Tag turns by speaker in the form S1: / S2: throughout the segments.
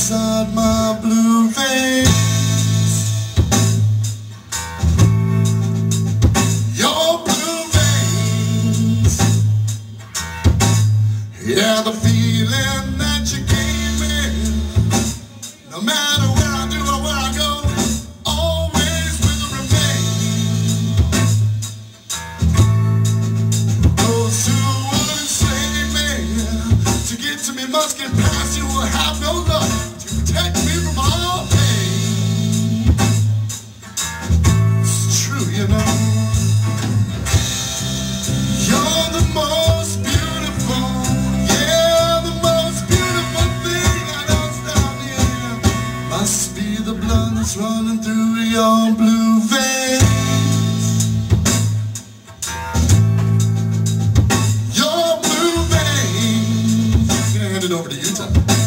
S1: inside my blue veins. Your blue veins. Yeah, the feeling that you gave me. No matter where I do or where I go, always will remain. Those who would enslave me to get to me must get past you will have no luck that's running through your blue veins. Your blue veins. I'm gonna hand it over to you, Tom.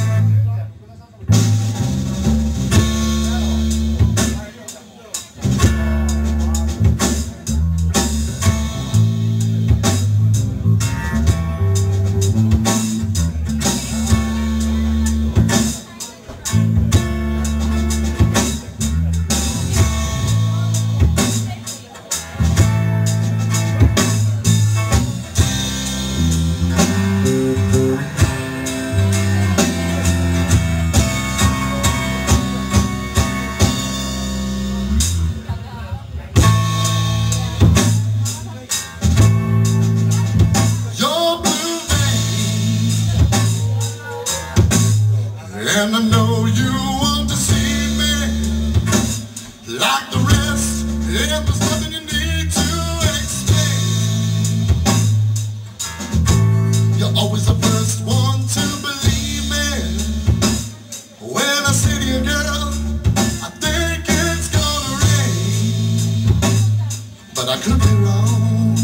S1: said I could be wrong.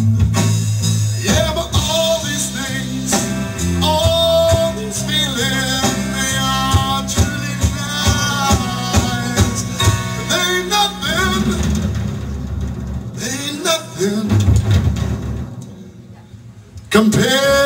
S1: Yeah, but all these things, all these feelings, they are truly lies. They ain't nothing, they ain't nothing compared.